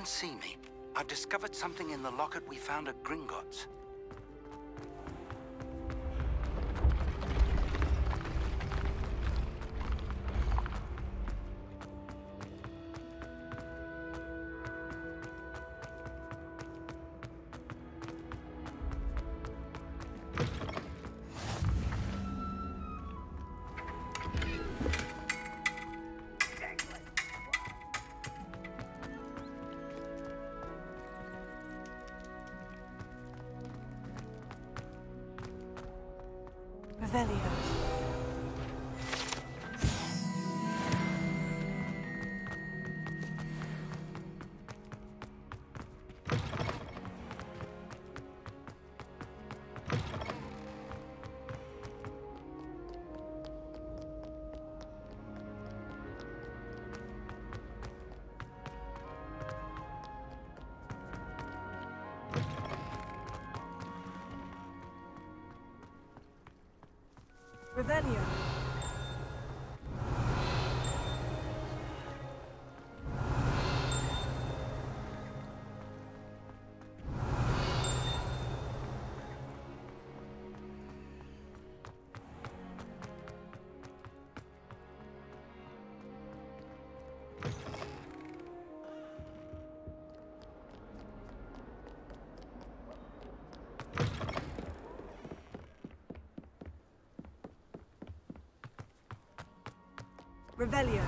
and see me. I've discovered something in the locket we found at Gringotts. Revelio.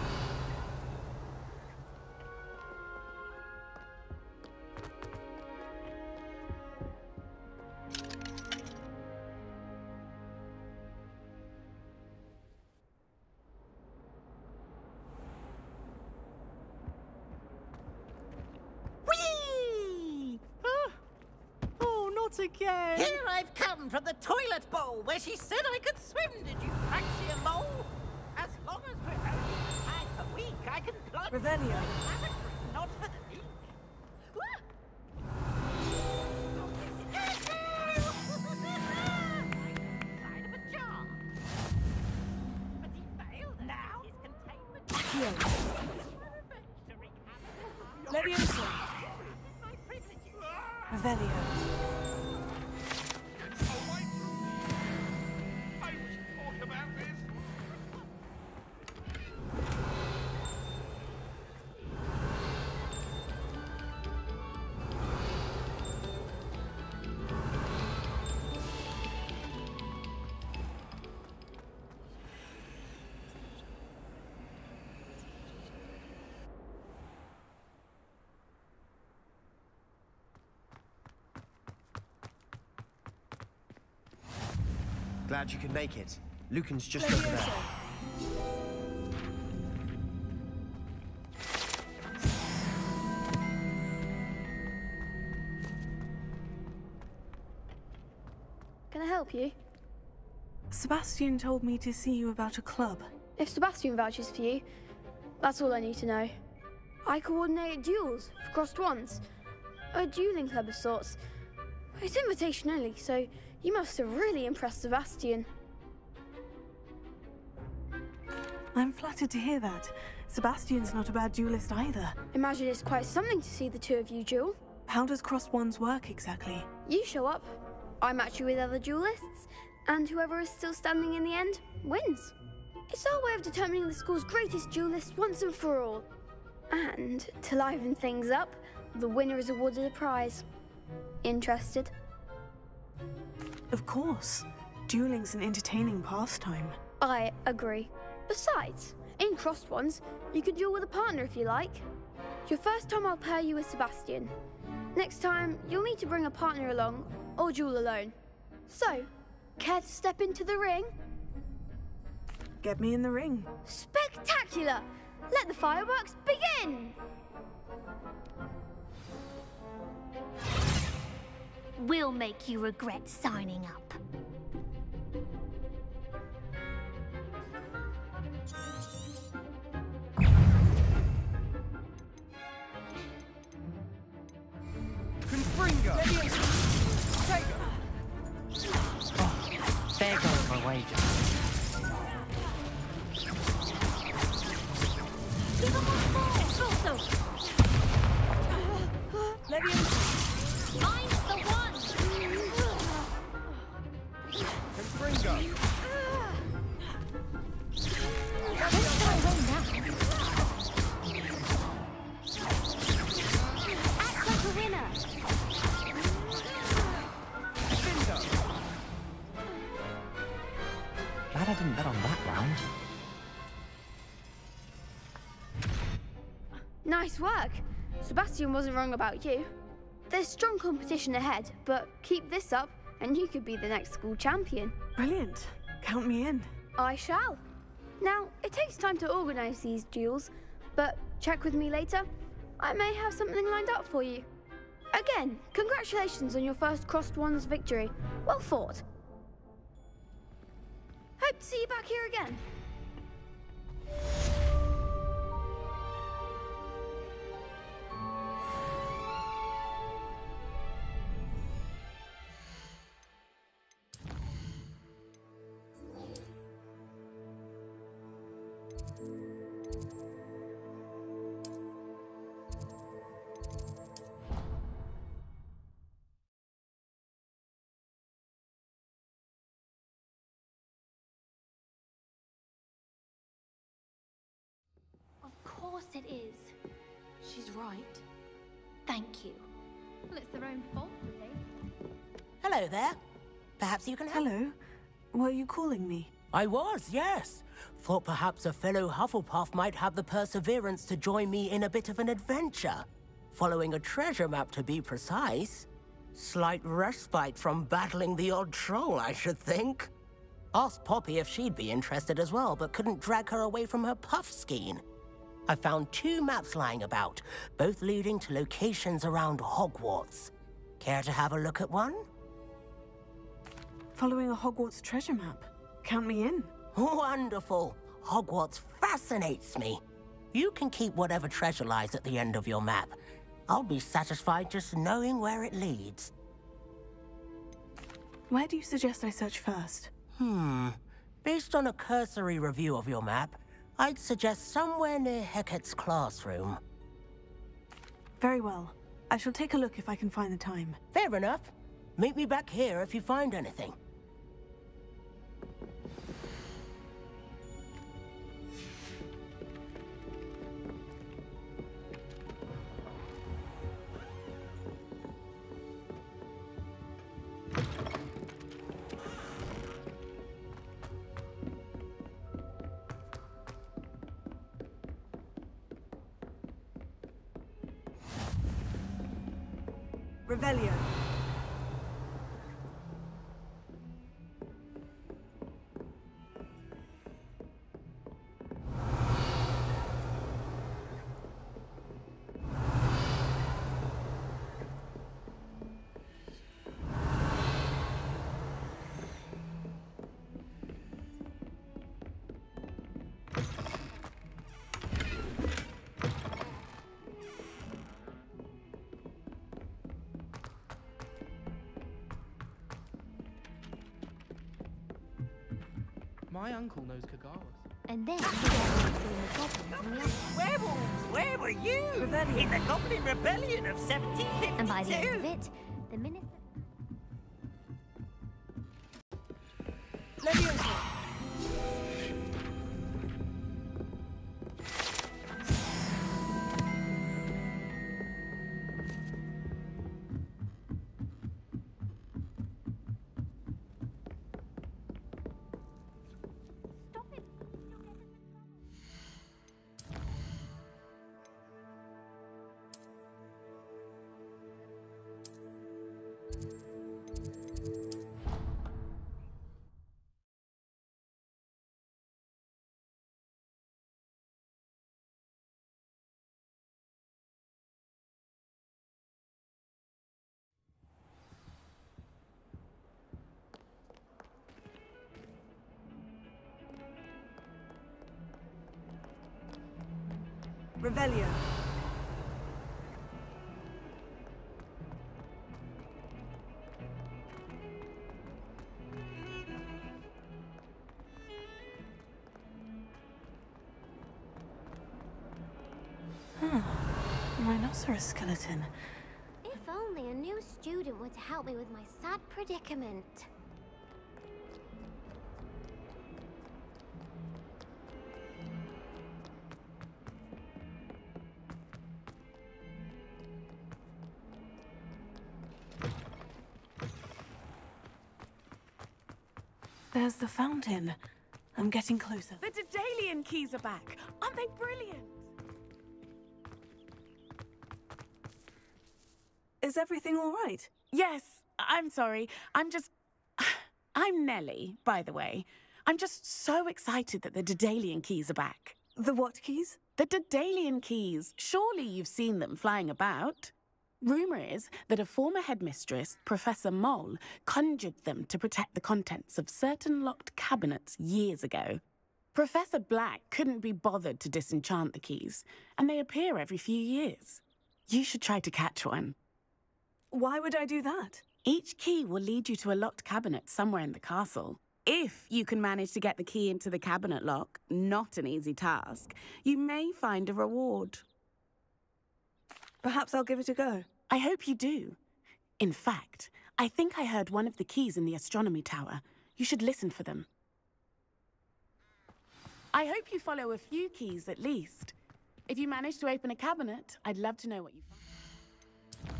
Whee! Oh, not again! Here I've come from the toilet bowl where she said I could swim. Did you fancy can Glad you could make it. Lucan's just over there. Levioso. Can I help you? Sebastian told me to see you about a club. If Sebastian vouches for you, that's all I need to know. I coordinate duels for Crossed Wands. A dueling club of sorts. It's invitation only, so you must have really impressed Sebastian. I'm flattered to hear that. Sebastian's not a bad duelist either. Imagine it's quite something to see the two of you duel. How does Crossed Wands work exactly? You show up, I match you with other duelists, and whoever is still standing in the end wins. It's our way of determining the school's greatest duelist once and for all. And to liven things up, the winner is awarded a prize. Interested? Of course. Dueling's an entertaining pastime. I agree. Besides, in Crossed Wands, you can duel with a partner if you like. Your first time I'll pair you with Sebastian. Next time, you'll need to bring a partner along or duel alone. So, care to step into the ring? Get me in the ring. Spectacular! Let the fireworks begin! We'll make you regret signing up. Confringo! There goes my wager. Leviosa. I'm Sebastian wasn't wrong about you. There's strong competition ahead, but keep this up and you could be the next school champion. Brilliant. Count me in. I shall. Now, it takes time to organise these duels, but check with me later. I may have something lined up for you. Again, congratulations on your first Crossed Wands victory. Well fought. Hope to see you back here again. Right. Thank you. Well, it's their own fault, really. Hello there. Perhaps you can help. Hello. Were you calling me? I was, yes. Thought perhaps a fellow Hufflepuff might have the perseverance to join me in a bit of an adventure. Following a treasure map, to be precise. Slight respite from battling the odd troll, I should think. Asked Poppy if she'd be interested as well, but couldn't drag her away from her Puffskein. I found two maps lying about, both leading to locations around Hogwarts. Care to have a look at one? Following a Hogwarts treasure map. Count me in. Wonderful. Hogwarts fascinates me. You can keep whatever treasure lies at the end of your map. I'll be satisfied just knowing where it leads. Where do you suggest I search first? Hmm. Based on a cursory review of your map, I'd suggest somewhere near Hecat's classroom. Very well. I shall take a look if I can find the time. Fair enough. Meet me back here if you find anything. Revelio. My uncle knows Kagaras. And then we get between the goblins and the others. Werewolves, where were you? Rebellion. In the Goblin Rebellion of 1752. And by the end of it, Revelio. Huh. Hmm. Rhinoceros skeleton. If only a new student would to help me with my sad predicament. The fountain. I'm getting closer. The Daedalian keys are back. Aren't they brilliant? Is everything all right? Yes, I'm sorry. I'm just. I'm Nellie, by the way. I'm just so excited that the Daedalian keys are back. The what keys? The Daedalian keys. Surely you've seen them flying about. Rumour is that a former headmistress, Professor Moll, conjured them to protect the contents of certain locked cabinets years ago. Professor Black couldn't be bothered to disenchant the keys, and they appear every few years. You should try to catch one. Why would I do that? Each key will lead you to a locked cabinet somewhere in the castle. If you can manage to get the key into the cabinet lock, not an easy task, you may find a reward. Perhaps I'll give it a go. I hope you do. In fact, I think I heard one of the keys in the astronomy tower. You should listen for them. I hope you follow a few keys at least. If you manage to open a cabinet, I'd love to know what you find.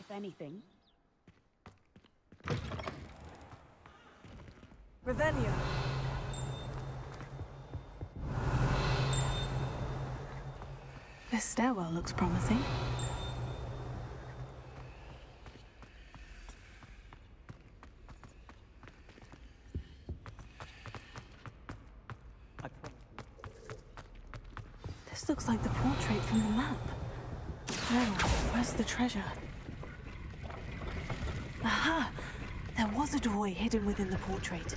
If anything, Revelio. This stairwell looks promising. This looks like the portrait from the map. Oh, where's the treasure? Aha! There was a doorway hidden within the portrait.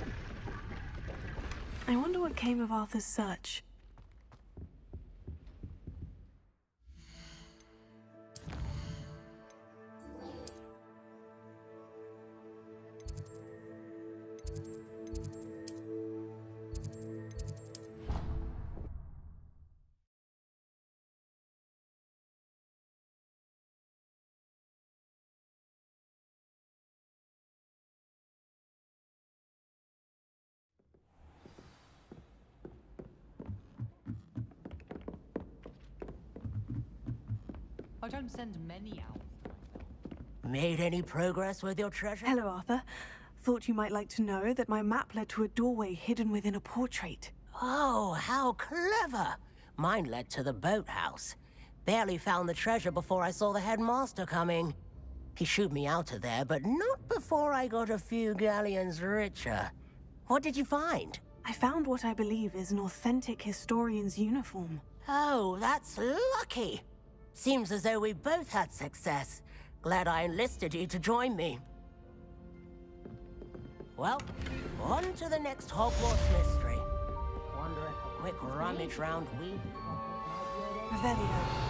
I wonder what came of Arthur's search. Don't send many out. Made any progress with your treasure? Hello, Arthur. Thought you might like to know that my map led to a doorway hidden within a portrait. Oh, how clever! Mine led to the boathouse. Barely found the treasure before I saw the headmaster coming. He shooed me out of there, but not before I got a few galleons richer. What did you find? I found what I believe is an authentic historian's uniform. Oh, that's lucky. Seems as though we both had success. Glad I enlisted you to join me. Well, on to the next Hogwarts mystery. Wonder if a quick rummage round we... Revelio.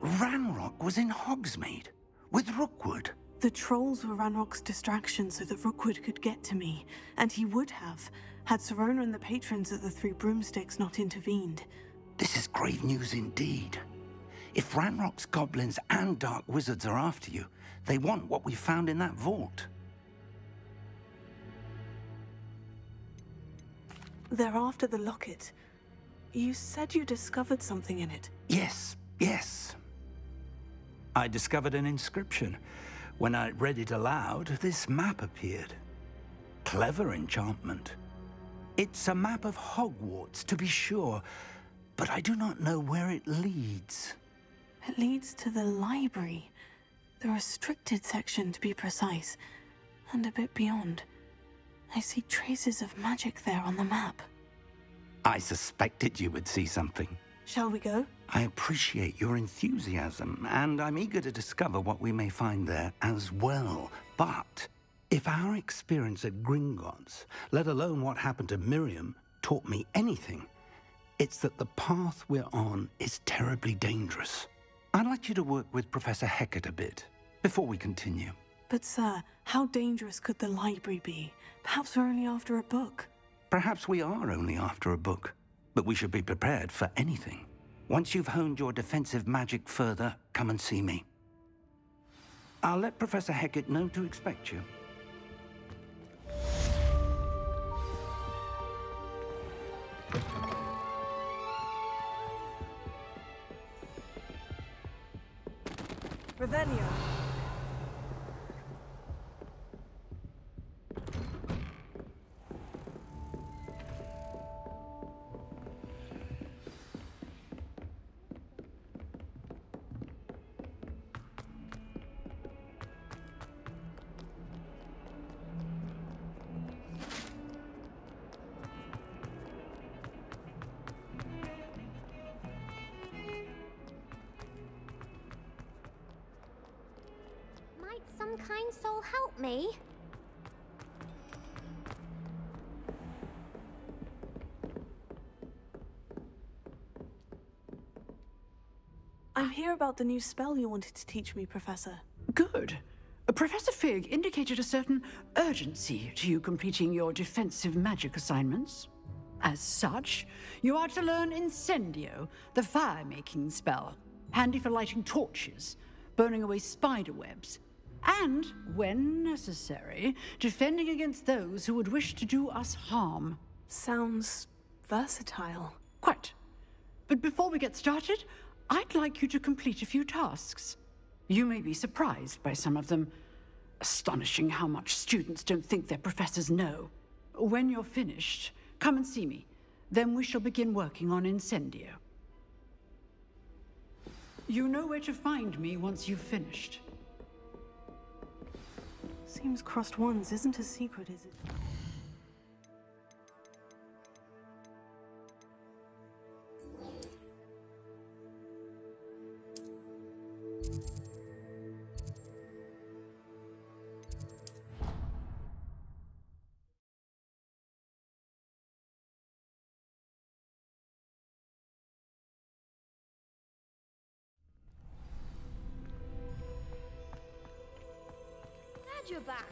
Ranrock was in Hogsmeade? With Rookwood? The trolls were Ranrock's distraction so that Rookwood could get to me, and he would have, had Sirona and the patrons of the Three Broomsticks not intervened. This is grave news indeed. If Ranrock's goblins and dark wizards are after you, they want what we found in that vault. They're after the locket. You said you discovered something in it. Yes, yes. I discovered an inscription. When I read it aloud, this map appeared. Clever enchantment. It's a map of Hogwarts, to be sure, but I do not know where it leads. It leads to the library. The restricted section, to be precise. And a bit beyond. I see traces of magic there on the map. I suspected you would see something. Shall we go? I appreciate your enthusiasm, and I'm eager to discover what we may find there as well. But if our experience at Gringotts, let alone what happened to Miriam, taught me anything, it's that the path we're on is terribly dangerous. I'd like you to work with Professor Hecat a bit before we continue. But, sir, how dangerous could the library be? Perhaps we're only after a book. Perhaps we are only after a book, but we should be prepared for anything. Once you've honed your defensive magic further, come and see me. I'll let Professor Hecat know to expect you. Revelio. I'm about the new spell you wanted to teach me, Professor. Good. Uh, Professor Fig indicated a certain urgency to you completing your defensive magic assignments. As such, you are to learn Incendio, the fire-making spell, handy for lighting torches, burning away spider webs, and, when necessary, defending against those who would wish to do us harm. Sounds versatile. Quite. But before we get started, I'd like you to complete a few tasks. You may be surprised by some of them. Astonishing how much students don't think their professors know. When you're finished, come and see me. Then we shall begin working on Incendio. You know where to find me once you've finished. Seems Crossed Wands isn't a secret, is it? You're back.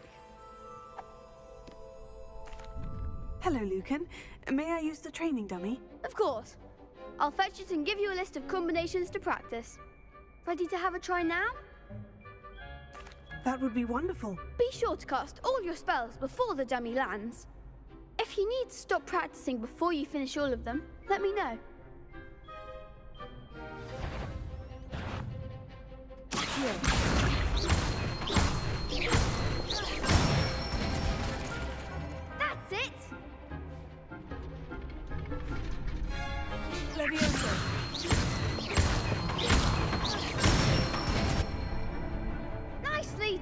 Hello, Lucan. May I use the training dummy? Of course. I'll fetch it and give you a list of combinations to practice. Ready to have a try now? That would be wonderful. Be sure to cast all your spells before the dummy lands. If you need to stop practicing before you finish all of them, let me know. That's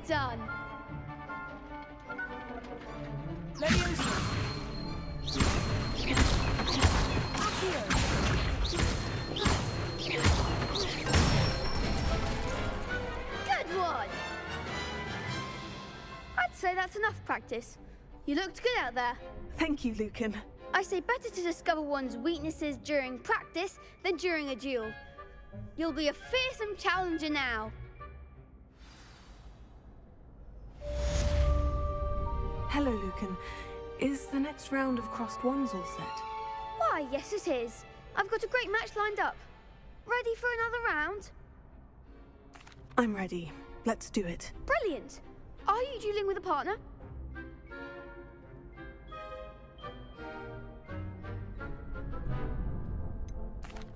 done! Levioso. Good one! I'd say that's enough practice. You looked good out there. Thank you, Lucan. I say better to discover one's weaknesses during practice than during a duel. You'll be a fearsome challenger now. Hello, Lucan. Is the next round of Crossed Wands all set? Why, yes, it is. I've got a great match lined up. Ready for another round? I'm ready. Let's do it. Brilliant. Are you dueling with a partner?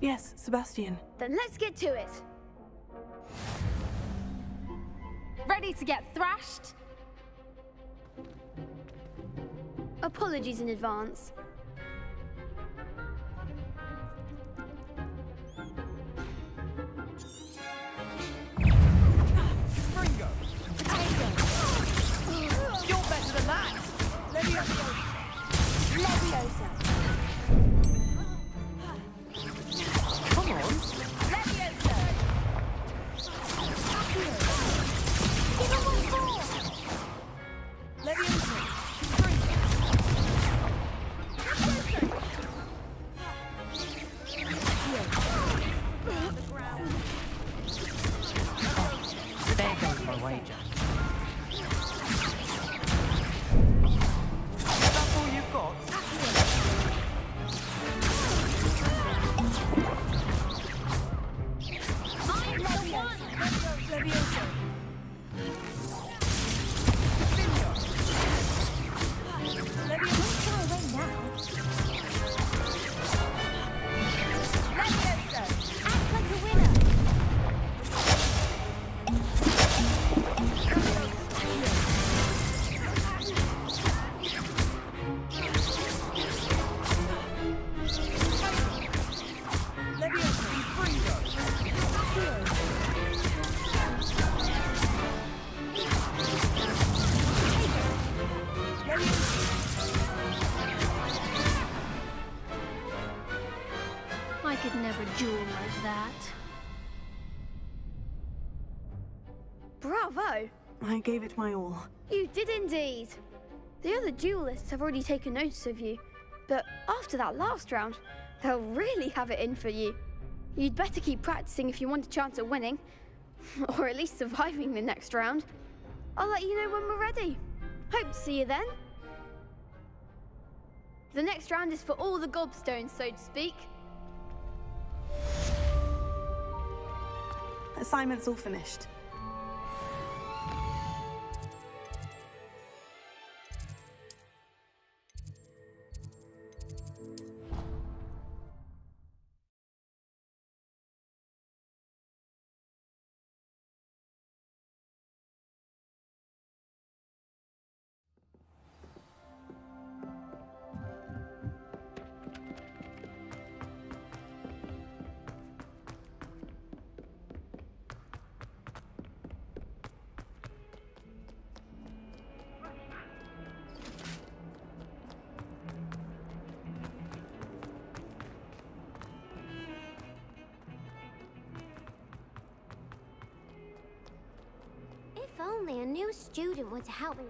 Yes, Sebastian. Then let's get to it. Ready to get thrashed? Apologies in advance. Indeed. The other duelists have already taken notice of you, but after that last round, they'll really have it in for you. You'd better keep practicing if you want a chance at winning, or at least surviving the next round. I'll let you know when we're ready. Hope to see you then. The next round is for all the gobstones, so to speak. Assignment's all finished. Student were to help me.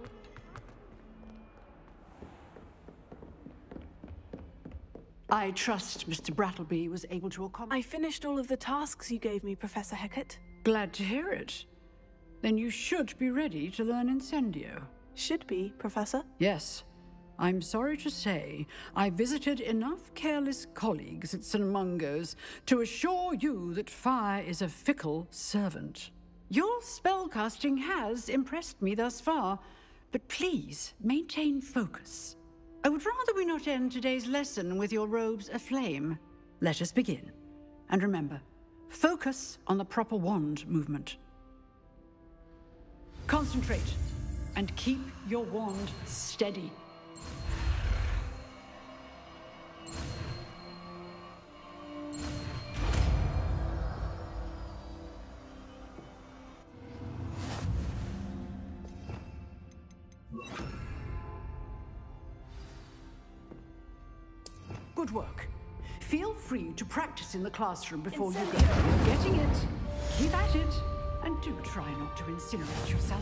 I trust Mr. Brattleby was able to accommodate. I finished all of the tasks you gave me, Professor Hecat. Glad to hear it. Then you should be ready to learn Incendio. Should be, Professor. Yes. I'm sorry to say, I visited enough careless colleagues at St. Mungo's to assure you that fire is a fickle servant. Your spellcasting has impressed me thus far, but please maintain focus. I would rather we not end today's lesson with your robes aflame. Let us begin. And remember, focus on the proper wand movement. Concentrate and keep your wand steady. In the classroom before you go. You're getting it. Keep at it. And do try not to incinerate yourself.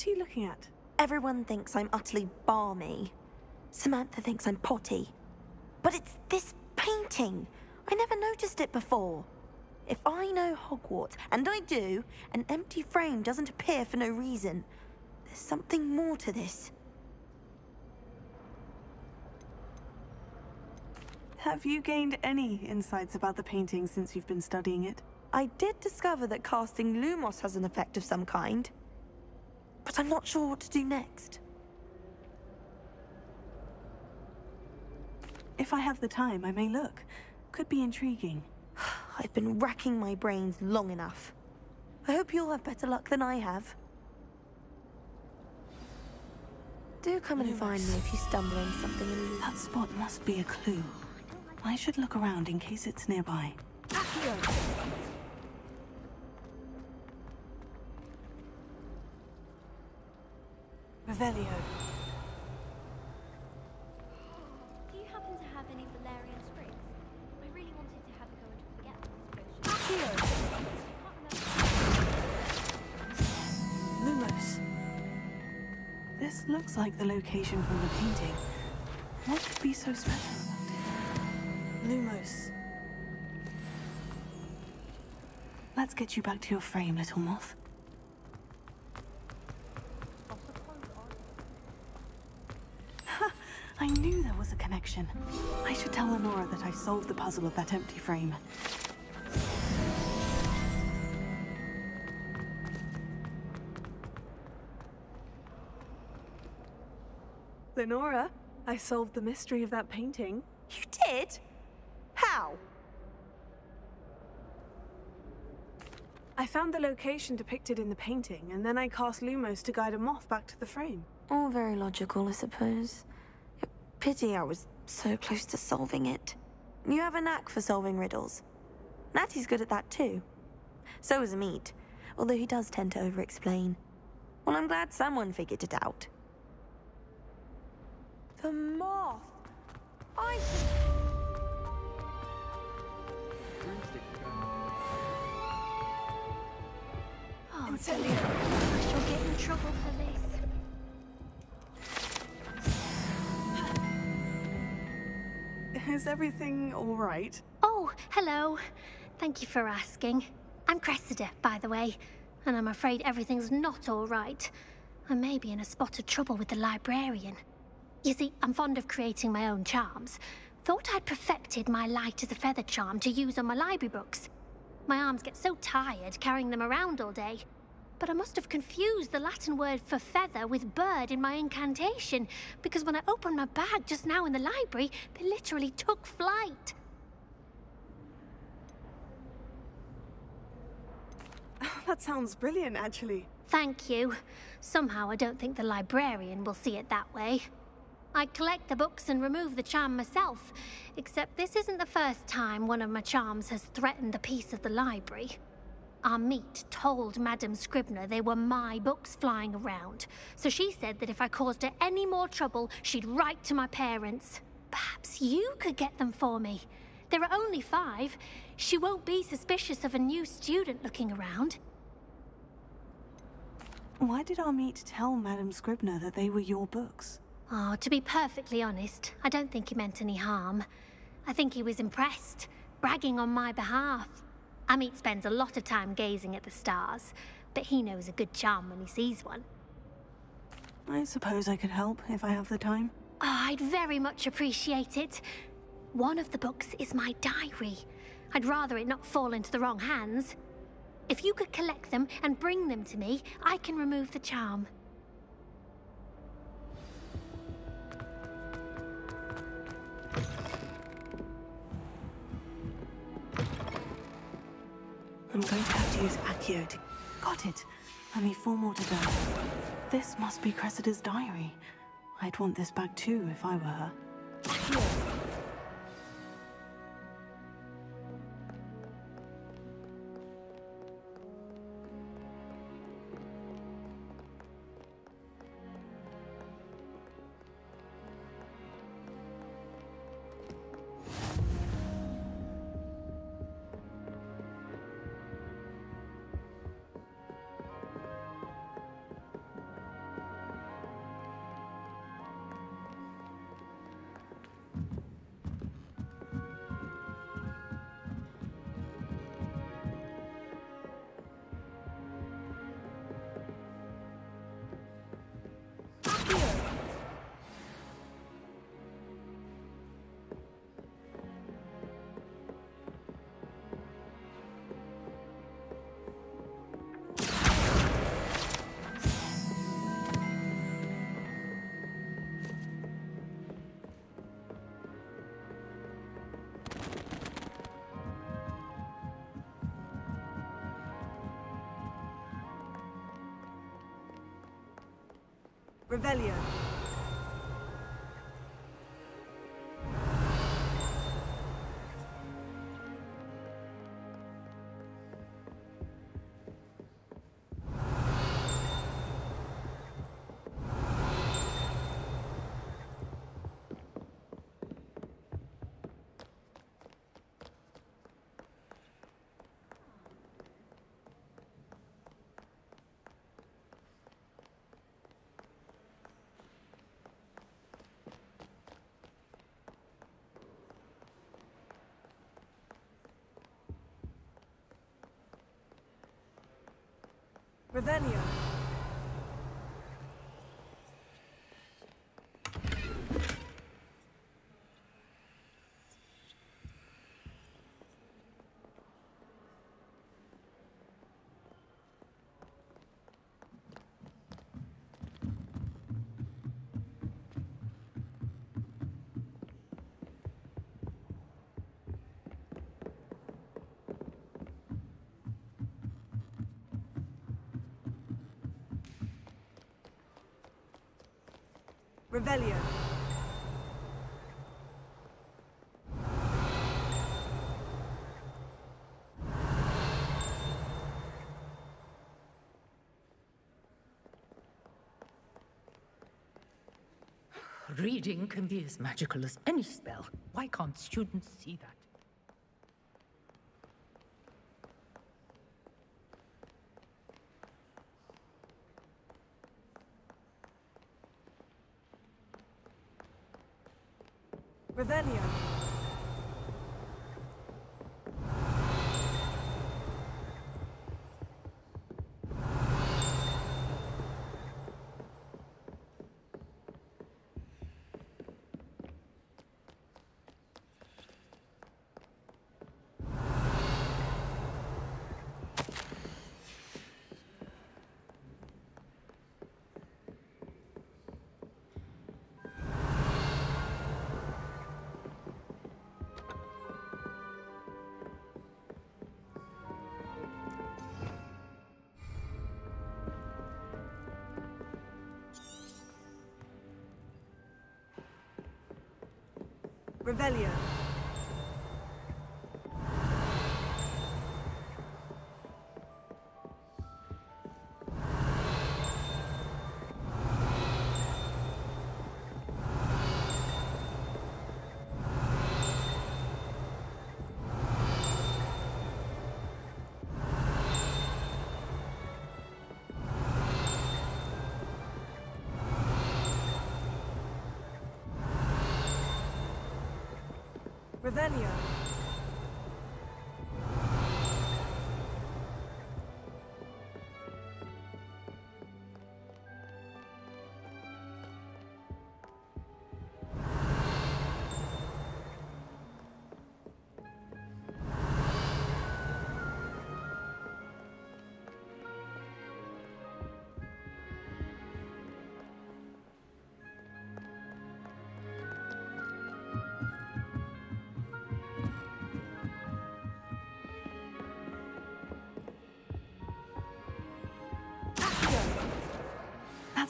What are you looking at? Everyone thinks I'm utterly balmy. Samantha thinks I'm potty. But it's this painting. I never noticed it before. If I know Hogwarts, and I do, an empty frame doesn't appear for no reason. There's something more to this. Have you gained any insights about the painting since you've been studying it? I did discover that casting Lumos has an effect of some kind. But I'm not sure what to do next. If I have the time, I may look. Could be intriguing. I've been racking my brains long enough. I hope you'll have better luck than I have. Do come and find me if you stumble on something in That spot must be a clue. I should look around in case it's nearby. Revelio. Do you happen to have any Valerian sprigs? I really wanted to have a go and forget Lumos. This looks like the location from the painting. What could be so special about it? Lumos. Let's get you back to your frame, little moth. Connection. I should tell Lenora that I solved the puzzle of that empty frame. Lenora, I solved the mystery of that painting. You did? How? I found the location depicted in the painting, and then I cast Lumos to guide a moth back to the frame. All very logical, I suppose. Pity I was so close to solving it. You have a knack for solving riddles. Natty's good at that too. So is Amit, although he does tend to over-explain. Well, I'm glad someone figured it out. The moth! I Oh, dear. I shall get in trouble for this. Is everything all right? Oh, hello. Thank you for asking. I'm Cressida, by the way, and I'm afraid everything's not all right. I may be in a spot of trouble with the librarian. You see, I'm fond of creating my own charms. Thought I'd perfected my light as a feather charm to use on my library books. My arms get so tired carrying them around all day. But I must have confused the Latin word for feather with bird in my incantation, because when I opened my bag just now in the library, they literally took flight. That sounds brilliant, actually. Thank you. Somehow I don't think the librarian will see it that way. I collect the books and remove the charm myself, except this isn't the first time one of my charms has threatened the peace of the library. Amit told Madame Scribner they were my books flying around, so she said that if I caused her any more trouble, she'd write to my parents. Perhaps you could get them for me. There are only five. She won't be suspicious of a new student looking around. Why did Amit tell Madame Scribner that they were your books? Oh, to be perfectly honest, I don't think he meant any harm. I think he was impressed, bragging on my behalf. Amit spends a lot of time gazing at the stars, but he knows a good charm when he sees one. I suppose I could help if I have the time. Oh, I'd very much appreciate it. One of the books is my diary. I'd rather it not fall into the wrong hands. If you could collect them and bring them to me, I can remove the charm. I'm going to have to use Accio to... Got it. Only four more to go. This must be Cressida's diary. I'd want this back too if I were her. Revelio. Revelio. Revelio. Reading can be as magical as any spell. Why can't students see that? Revelio. Revelio.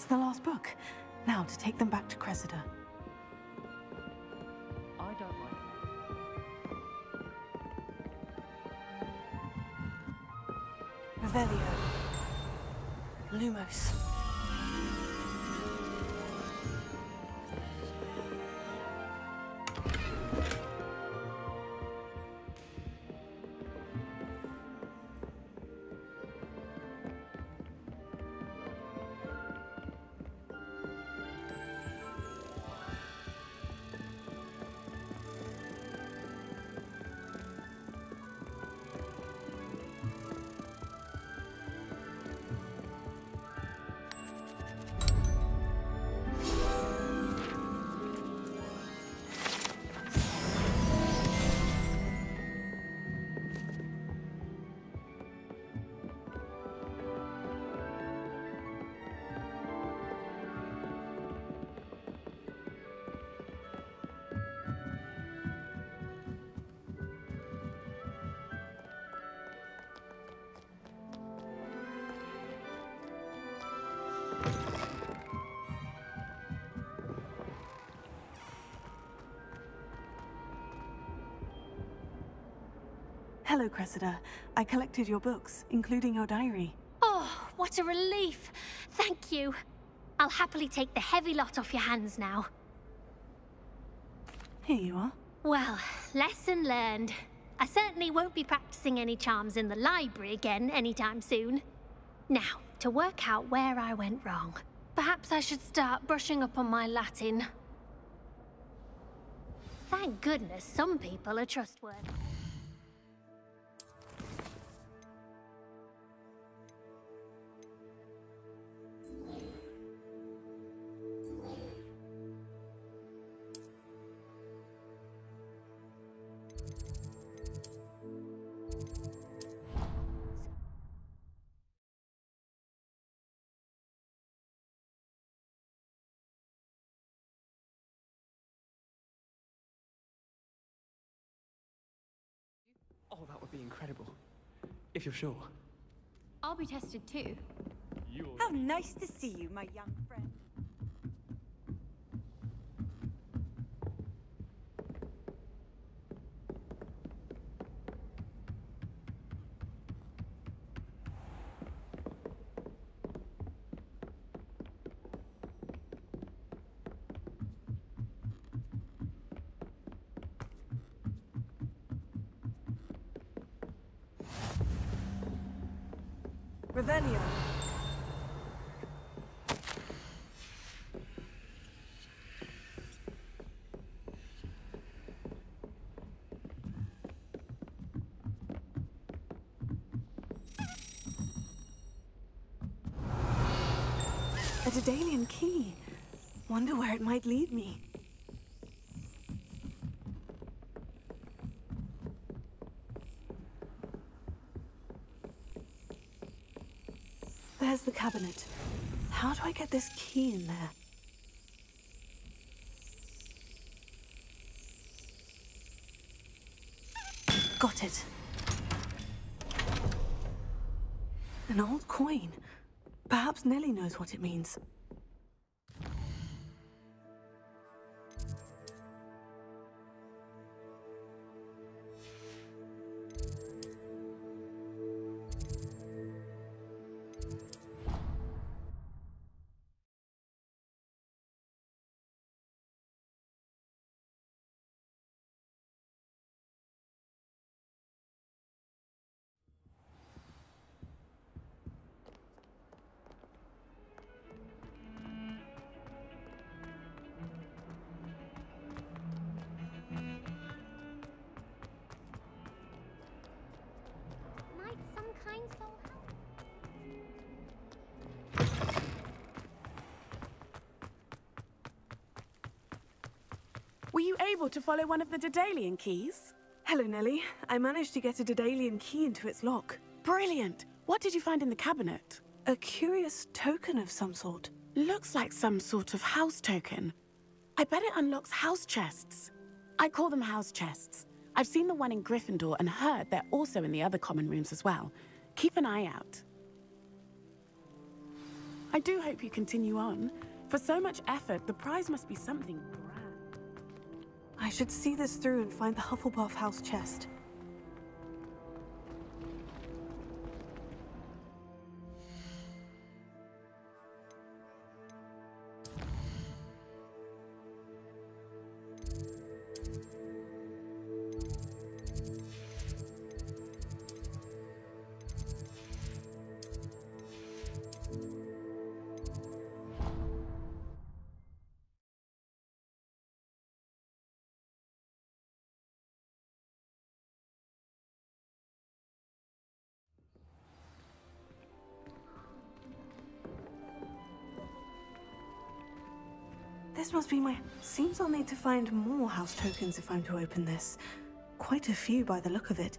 That's the last book. Now to take them back to Cressida. I don't like Revelio. Lumos. Cressida. I collected your books, including your diary. Oh, what a relief. Thank you. I'll happily take the heavy lot off your hands now. Here you are. Well, lesson learned. I certainly won't be practicing any charms in the library again anytime soon. Now, to work out where I went wrong. Perhaps I should start brushing up on my Latin. Thank goodness some people are trustworthy. Would be incredible. If you're sure. I'll be tested too. How nice to see you, my young friend. Revelio. A Daedalian key. Wonder where it might lead me. There's the cabinet. How do I get this key in there? Got it. An old coin. Perhaps Nellie knows what it means. Were you able to follow one of the Daedalian keys? Hello, Nellie. I managed to get a Daedalian key into its lock. Brilliant. What did you find in the cabinet? A curious token of some sort. Looks like some sort of house token. I bet it unlocks house chests. I call them house chests. I've seen the one in Gryffindor and heard they're also in the other common rooms as well. Keep an eye out. I do hope you continue on. For so much effort, the prize must be something grand. I should see this through and find the Hufflepuff house chest. Be my... Seems I'll need to find more house tokens if I'm to open this. Quite a few by the look of it.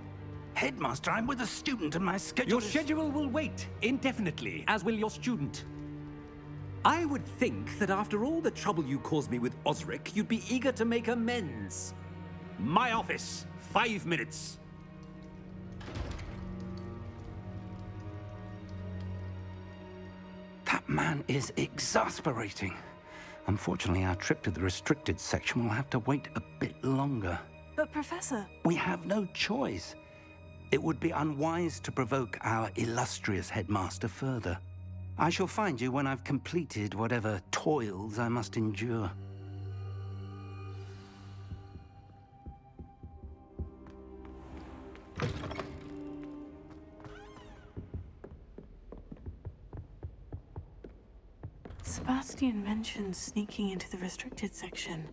Headmaster, I'm with a student and my schedule Your schedule will wait indefinitely, as will your student. I would think that after all the trouble you caused me with Osric, you'd be eager to make amends. My office, five minutes. That man is exasperating. Unfortunately, our trip to the restricted section will have to wait a bit longer. But, Professor... We have no choice. It would be unwise to provoke our illustrious headmaster further. I shall find you when I've completed whatever toils I must endure. Sebastian mentioned sneaking into the restricted section.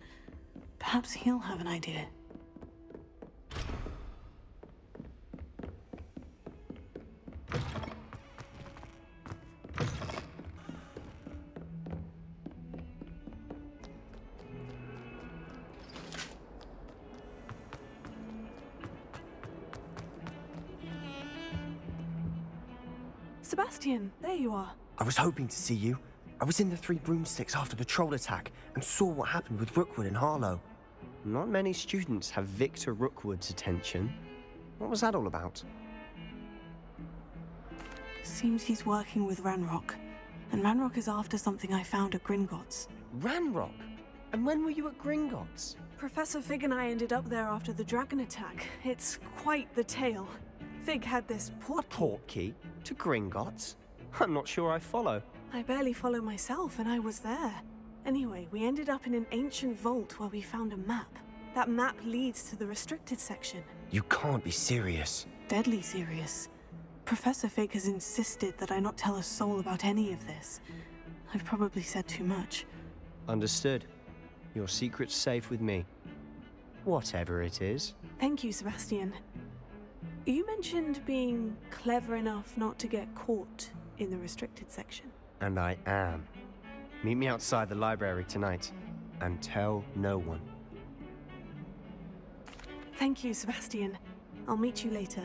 Perhaps he'll have an idea. Sebastian, there you are. I was hoping to see you. I was in the Three Broomsticks after the troll attack and saw what happened with Rookwood and Harlow. Not many students have Victor Rookwood's attention. What was that all about? Seems he's working with Ranrock. And Ranrock is after something I found at Gringotts. Ranrock? And when were you at Gringotts? Professor Fig and I ended up there after the dragon attack. It's quite the tale. Fig had this port port key To Gringotts? I'm not sure I follow. I barely follow myself, and I was there. Anyway, we ended up in an ancient vault where we found a map. That map leads to the restricted section. You can't be serious. Deadly serious. Professor Fig has insisted that I not tell a soul about any of this. I've probably said too much. Understood. Your secret's safe with me. Whatever it is. Thank you, Sebastian. You mentioned being clever enough not to get caught in the restricted section. And I am. Meet me outside the library tonight. And tell no one. Thank you, Sebastian. I'll meet you later.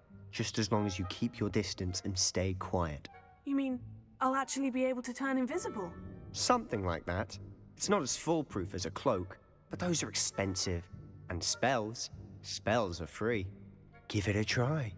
just as long as you keep your distance and stay quiet. You mean I'll actually be able to turn invisible? Something like that. It's not as foolproof as a cloak, but those are expensive. And spells, spells are free. Give it a try.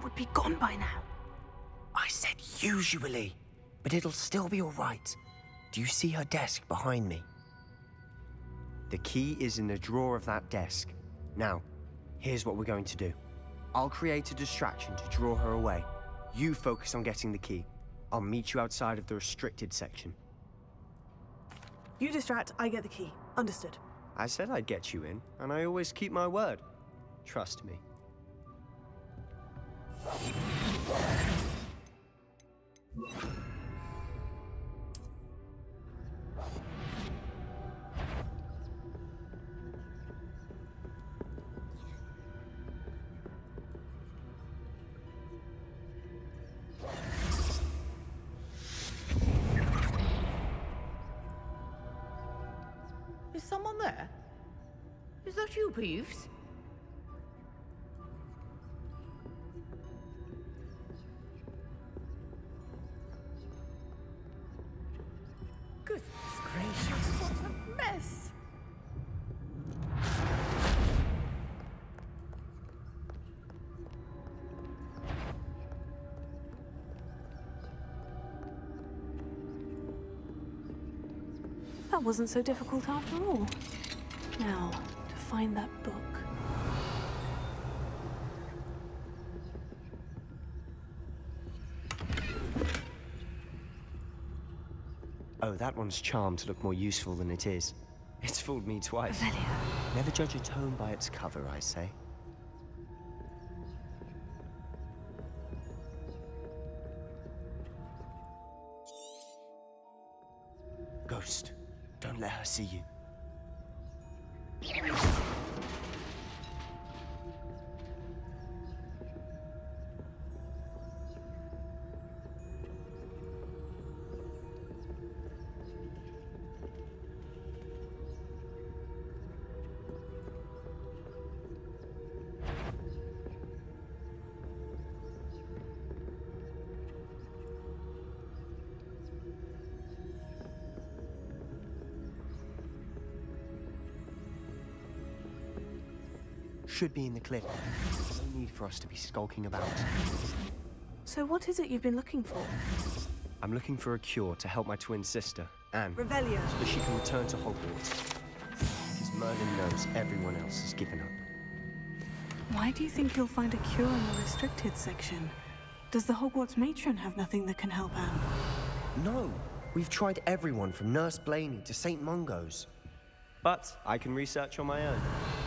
Would be gone by now. I said usually, but it'll still be all right. Do you see her desk behind me? The key is in the drawer of that desk. Now, here's what we're going to do. I'll create a distraction to draw her away. You focus on getting the key. I'll meet you outside of the restricted section. You distract, I get the key. Understood. I said I'd get you in, and I always keep my word. Trust me. Is That wasn't so difficult after all. Now, to find that book. Oh, that one's charmed to look more useful than it is. It's fooled me twice. Never judge a tome by its cover, I say. See you. Should be in the cliff. No need for us to be skulking about. So what is it you've been looking for? I'm looking for a cure to help my twin sister, Anne, Revelio. so that she can return to Hogwarts. Because Merlin knows everyone else has given up. Why do you think you'll find a cure in the restricted section? Does the Hogwarts matron have nothing that can help Anne? No! We've tried everyone from Nurse Blainey to St. Mungo's. But I can research on my own.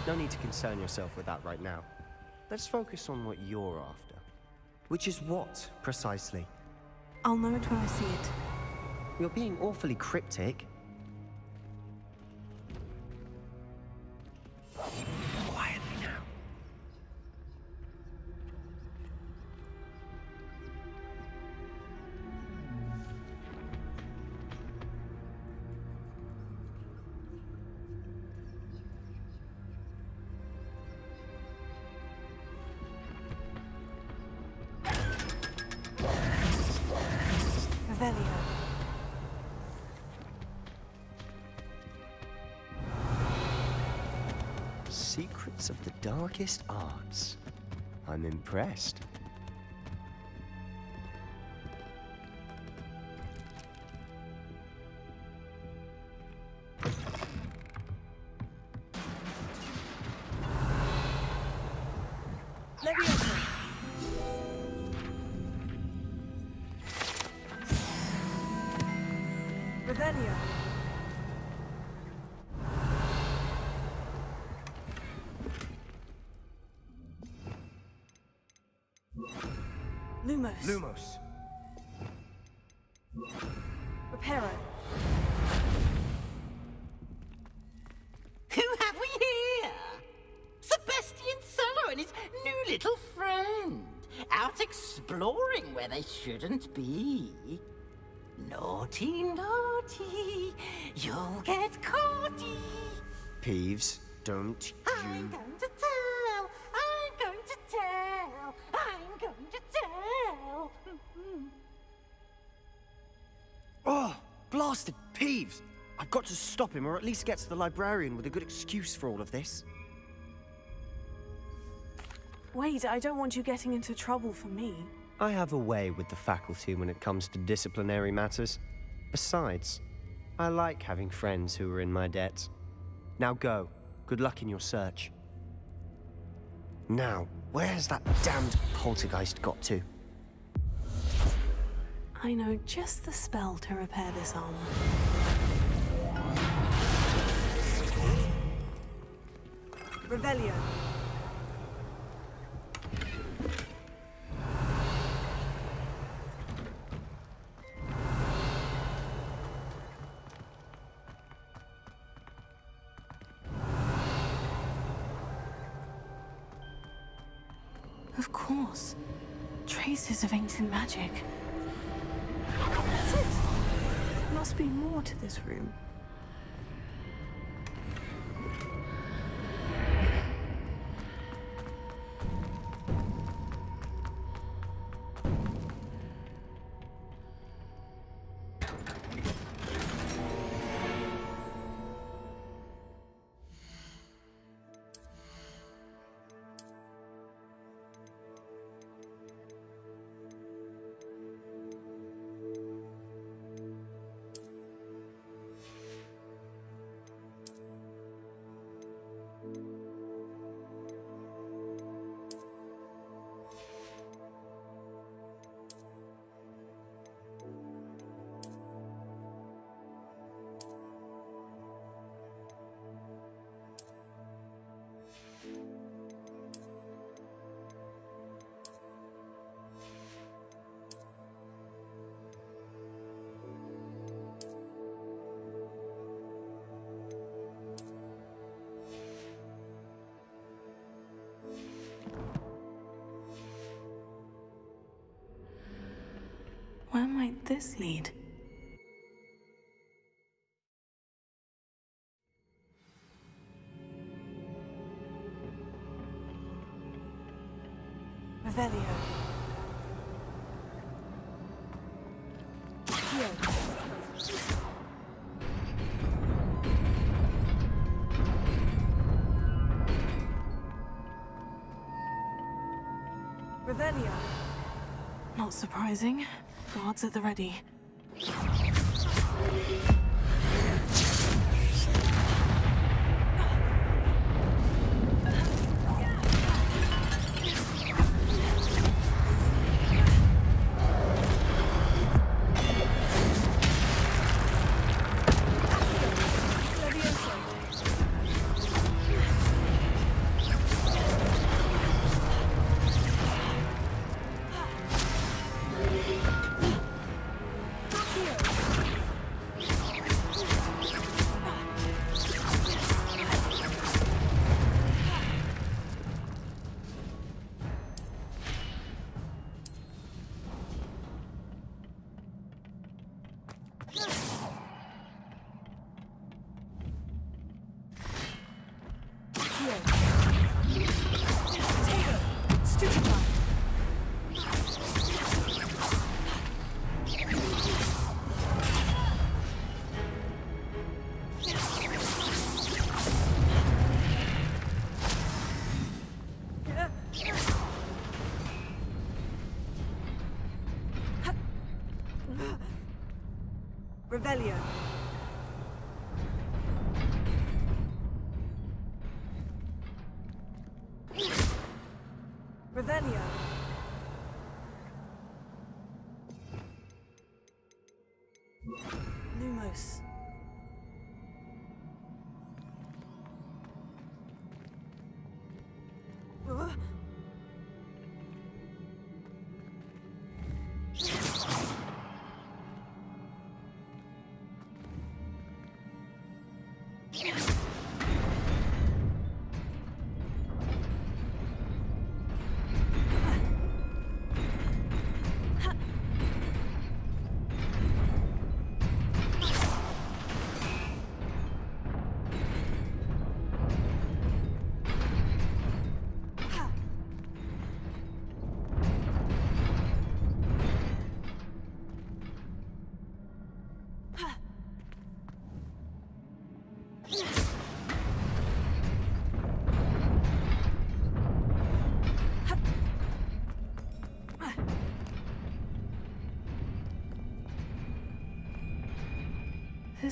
No need to concern yourself with that right now. Let's focus on what you're after. Which is what, precisely? I'll know it when I see it. You're being awfully cryptic. I'm impressed. Lumos. Lumos. Reparo. Who have we here? Sebastian Sallow and his new little friend. Out exploring where they shouldn't be. Naughty, naughty. You'll get caughty. Peeves, don't I'm you... Blasted Peeves! I've got to stop him, or at least get to the librarian with a good excuse for all of this. Wait, I don't want you getting into trouble for me. I have a way with the faculty when it comes to disciplinary matters. Besides, I like having friends who are in my debt. Now go. Good luck in your search. Now, where's that damned poltergeist got to? I know just the spell to repair this armor. Revelio. Of course. Traces of ancient magic. Must be more to this room. Where might this lead? Revelio. Revelio. Not surprising. Guards at the ready. Revelio.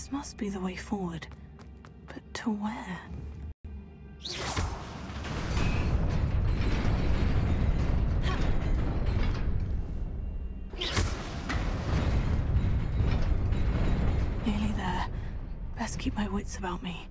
This must be the way forward. But to where? Nearly there. Best keep my wits about me.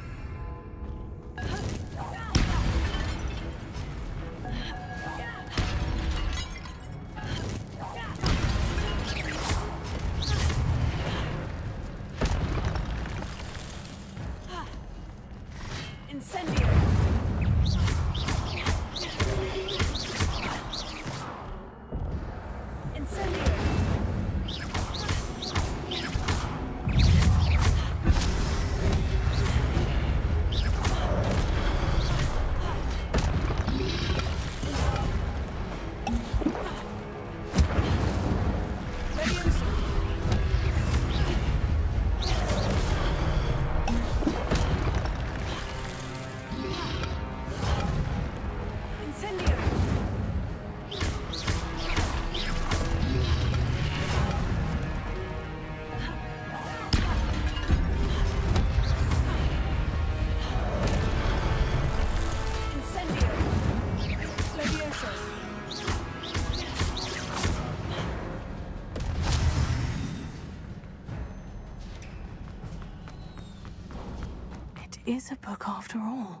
is a book after all.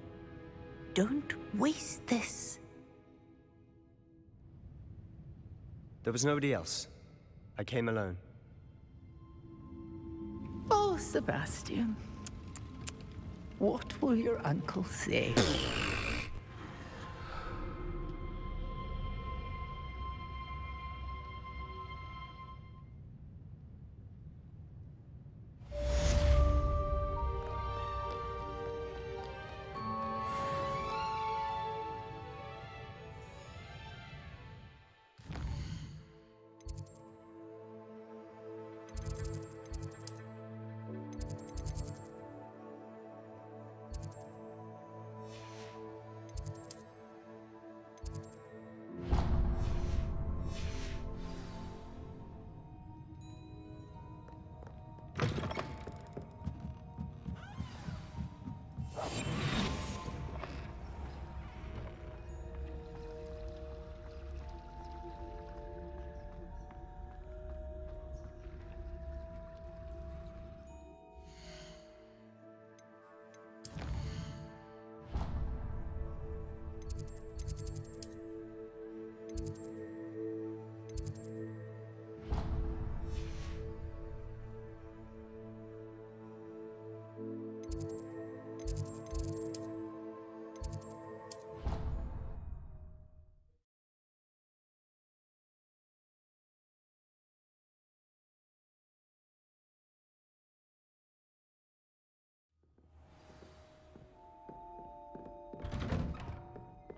Don't waste this. There was nobody else. I came alone. Oh, Sebastian. What will your uncle say?